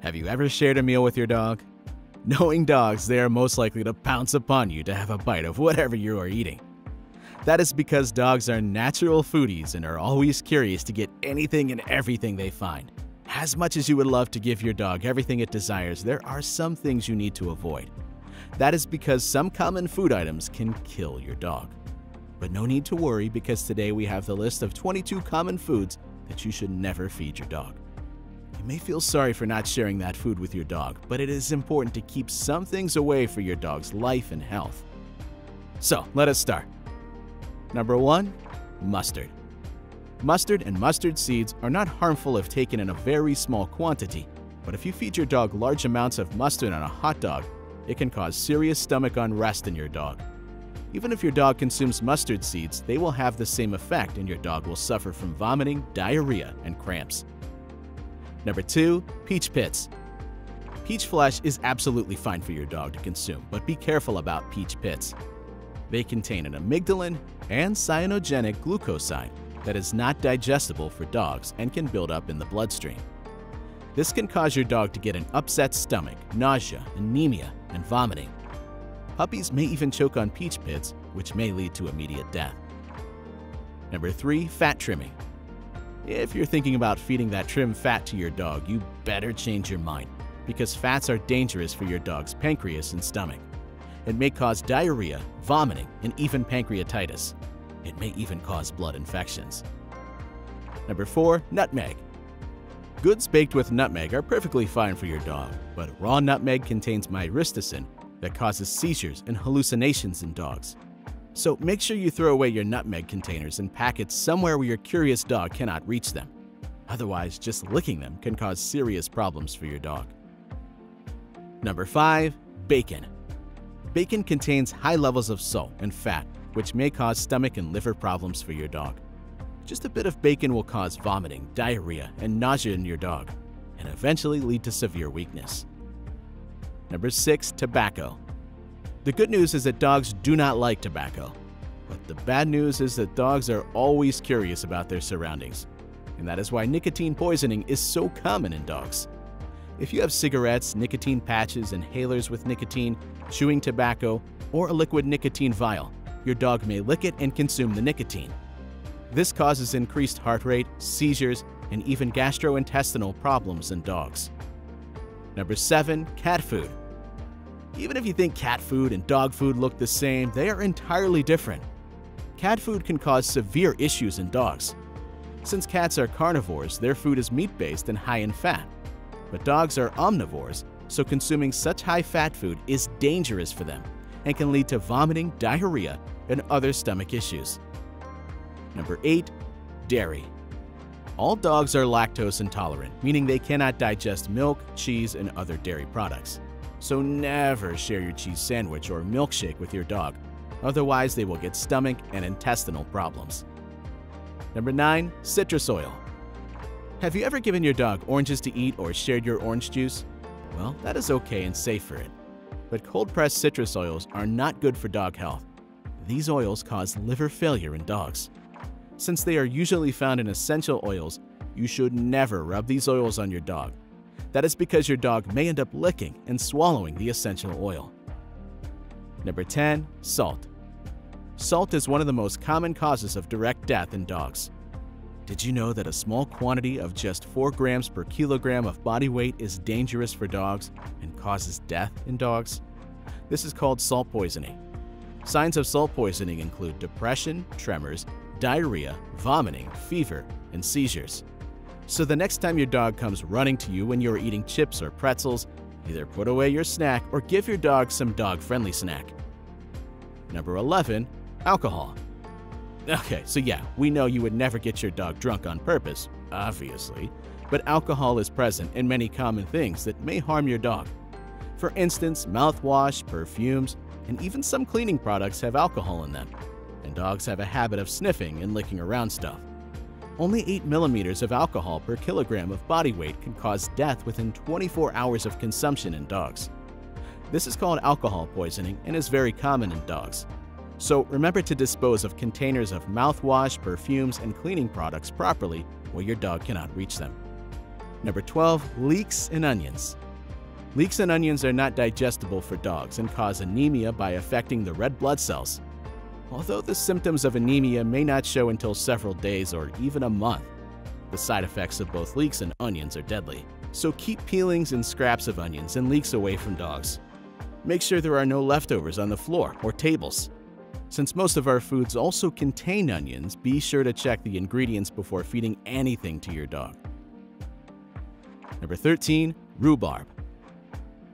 Have you ever shared a meal with your dog? Knowing dogs, they are most likely to pounce upon you to have a bite of whatever you are eating. That is because dogs are natural foodies and are always curious to get anything and everything they find. As much as you would love to give your dog everything it desires, there are some things you need to avoid. That is because some common food items can kill your dog. But no need to worry because today we have the list of 22 common foods that you should never feed your dog. You may feel sorry for not sharing that food with your dog, but it is important to keep some things away for your dog's life and health. So, let us start. Number 1. Mustard. Mustard and mustard seeds are not harmful if taken in a very small quantity, but if you feed your dog large amounts of mustard on a hot dog, it can cause serious stomach unrest in your dog. Even if your dog consumes mustard seeds, they will have the same effect and your dog will suffer from vomiting, diarrhea, and cramps. Number 2. Peach Pits Peach flesh is absolutely fine for your dog to consume, but be careful about peach pits. They contain an amygdalin and cyanogenic glucoside that is not digestible for dogs and can build up in the bloodstream. This can cause your dog to get an upset stomach, nausea, anemia, and vomiting. Puppies may even choke on peach pits, which may lead to immediate death. Number 3. Fat Trimming If you're thinking about feeding that trim fat to your dog, you better change your mind, because fats are dangerous for your dog's pancreas and stomach. It may cause diarrhea, vomiting, and even pancreatitis. It may even cause blood infections. Number 4. Nutmeg Goods baked with nutmeg are perfectly fine for your dog, but raw nutmeg contains myristicin that causes seizures and hallucinations in dogs. So make sure you throw away your nutmeg containers and pack it somewhere where your curious dog cannot reach them. Otherwise, just licking them can cause serious problems for your dog. Number 5. Bacon Bacon contains high levels of salt and fat, which may cause stomach and liver problems for your dog. Just a bit of bacon will cause vomiting, diarrhea, and nausea in your dog, and eventually lead to severe weakness. Number 6. Tobacco The good news is that dogs do not like tobacco. But the bad news is that dogs are always curious about their surroundings, and that is why nicotine poisoning is so common in dogs. If you have cigarettes, nicotine patches, inhalers with nicotine, chewing tobacco, or a liquid nicotine vial, your dog may lick it and consume the nicotine. This causes increased heart rate, seizures, and even gastrointestinal problems in dogs. Number 7. Cat food. Even if you think cat food and dog food look the same, they are entirely different. Cat food can cause severe issues in dogs. Since cats are carnivores, their food is meat-based and high in fat. But dogs are omnivores, so consuming such high-fat food is dangerous for them and can lead to vomiting, diarrhea, and other stomach issues. Number 8. Dairy. All dogs are lactose intolerant, meaning they cannot digest milk, cheese, and other dairy products. So never share your cheese sandwich or milkshake with your dog, otherwise they will get stomach and intestinal problems. Number 9. Citrus oil. Have you ever given your dog oranges to eat or shared your orange juice? Well, that is okay and safe for it. But cold-pressed citrus oils are not good for dog health. These oils cause liver failure in dogs. Since they are usually found in essential oils, you should never rub these oils on your dog. That is because your dog may end up licking and swallowing the essential oil. Number 10. Salt. Salt is one of the most common causes of direct death in dogs. Did you know that a small quantity of just 4 grams per kilogram of body weight is dangerous for dogs and causes death in dogs? This is called salt poisoning. Signs of salt poisoning include depression, tremors, diarrhea, vomiting, fever, and seizures. So the next time your dog comes running to you when you are eating chips or pretzels, either put away your snack or give your dog some dog-friendly snack. Number 11. Alcohol. Okay, so yeah, we know you would never get your dog drunk on purpose, obviously, but alcohol is present in many common things that may harm your dog. For instance, mouthwash, perfumes, and even some cleaning products have alcohol in them and dogs have a habit of sniffing and licking around stuff. Only 8 millimeters of alcohol per kilogram of body weight can cause death within 24 hours of consumption in dogs. This is called alcohol poisoning and is very common in dogs. So remember to dispose of containers of mouthwash, perfumes, and cleaning products properly where your dog cannot reach them. Number 12, leeks and onions. Leeks and onions are not digestible for dogs and cause anemia by affecting the red blood cells. Although the symptoms of anemia may not show until several days or even a month, the side effects of both leeks and onions are deadly. So keep peelings and scraps of onions and leeks away from dogs. Make sure there are no leftovers on the floor or tables. Since most of our foods also contain onions, be sure to check the ingredients before feeding anything to your dog. Number 13, rhubarb.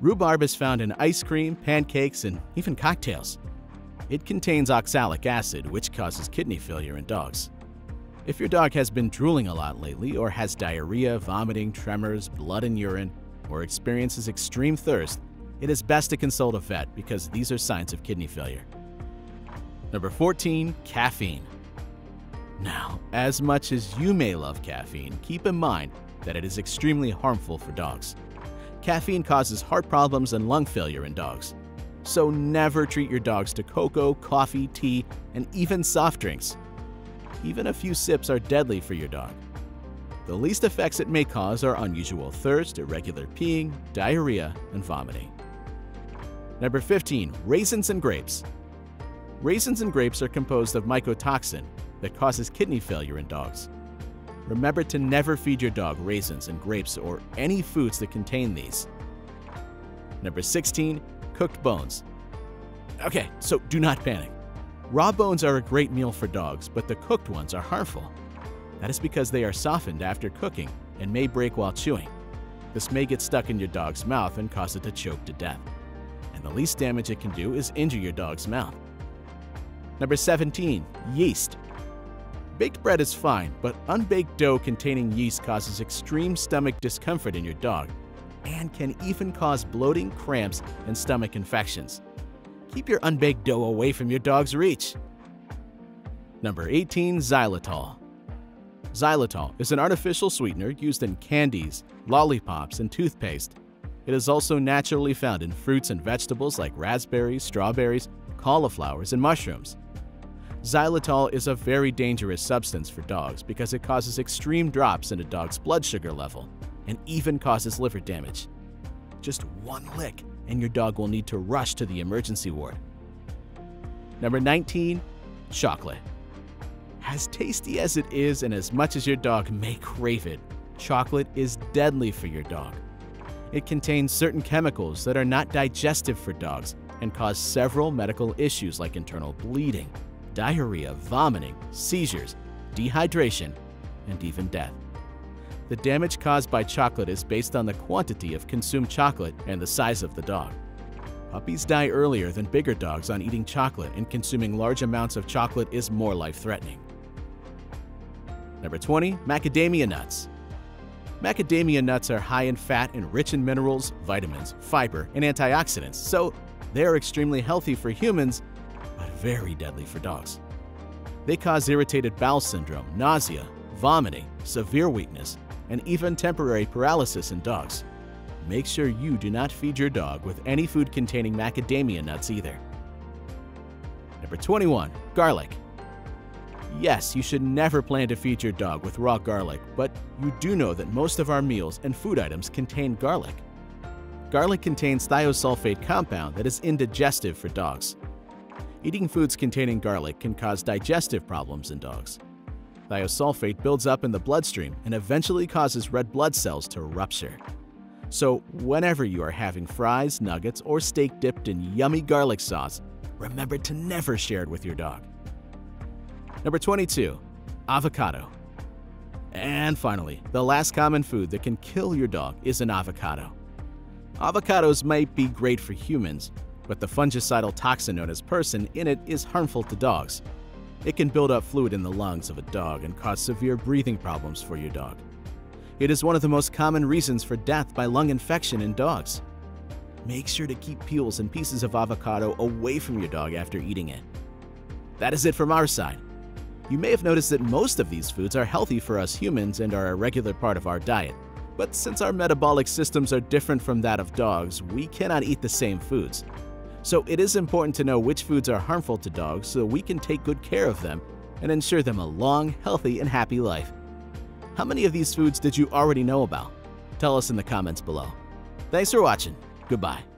Rhubarb is found in ice cream, pancakes, and even cocktails. It contains oxalic acid, which causes kidney failure in dogs. If your dog has been drooling a lot lately, or has diarrhea, vomiting, tremors, blood in urine, or experiences extreme thirst, it is best to consult a vet because these are signs of kidney failure. Number 14, caffeine. Now, as much as you may love caffeine, keep in mind that it is extremely harmful for dogs. Caffeine causes heart problems and lung failure in dogs. So never treat your dogs to cocoa, coffee, tea, and even soft drinks. Even a few sips are deadly for your dog. The least effects it may cause are unusual thirst, irregular peeing, diarrhea, and vomiting. Number 15. Raisins and grapes. Raisins and grapes are composed of mycotoxin that causes kidney failure in dogs. Remember to never feed your dog raisins and grapes or any foods that contain these. Number 16. Cooked bones. Okay, so do not panic. Raw bones are a great meal for dogs, but the cooked ones are harmful. That is because they are softened after cooking and may break while chewing. This may get stuck in your dog's mouth and cause it to choke to death. And the least damage it can do is injure your dog's mouth. Number 17. Yeast. Baked bread is fine, but unbaked dough containing yeast causes extreme stomach discomfort in your dog and can even cause bloating, cramps, and stomach infections. Keep your unbaked dough away from your dog's reach. Number 18. Xylitol. Xylitol is an artificial sweetener used in candies, lollipops, and toothpaste. It is also naturally found in fruits and vegetables like raspberries, strawberries, cauliflowers, and mushrooms. Xylitol is a very dangerous substance for dogs because it causes extreme drops in a dog's blood sugar level and even causes liver damage. Just one lick and your dog will need to rush to the emergency ward. Number 19. Chocolate. As tasty as it is and as much as your dog may crave it, chocolate is deadly for your dog. It contains certain chemicals that are not digestive for dogs and cause several medical issues like internal bleeding, diarrhea, vomiting, seizures, dehydration, and even death. The damage caused by chocolate is based on the quantity of consumed chocolate and the size of the dog. Puppies die earlier than bigger dogs on eating chocolate, and consuming large amounts of chocolate is more life-threatening. Number 20. Macadamia nuts. Macadamia nuts are high in fat and rich in minerals, vitamins, fiber, and antioxidants, so they are extremely healthy for humans but very deadly for dogs. They cause irritated bowel syndrome, nausea, vomiting, severe weakness, and even temporary paralysis in dogs. Make sure you do not feed your dog with any food containing macadamia nuts either. Number 21. Garlic. Yes, you should never plan to feed your dog with raw garlic, but you do know that most of our meals and food items contain garlic. Garlic contains thiosulfate compound that is indigestive for dogs. Eating foods containing garlic can cause digestive problems in dogs. Thiosulfate builds up in the bloodstream and eventually causes red blood cells to rupture. So, whenever you are having fries, nuggets, or steak dipped in yummy garlic sauce, remember to never share it with your dog. Number 22. Avocado. And finally, the last common food that can kill your dog is an avocado. Avocados might be great for humans, but the fungicidal toxin known as persin in it is harmful to dogs. It can build up fluid in the lungs of a dog and cause severe breathing problems for your dog. It is one of the most common reasons for death by lung infection in dogs. Make sure to keep peels and pieces of avocado away from your dog after eating it. That is it from our side. You may have noticed that most of these foods are healthy for us humans and are a regular part of our diet. But since our metabolic systems are different from that of dogs, we cannot eat the same foods. So it is important to know which foods are harmful to dogs so we can take good care of them and ensure them a long, healthy, and happy life. How many of these foods did you already know about? Tell us in the comments below. Thanks for watching. Goodbye.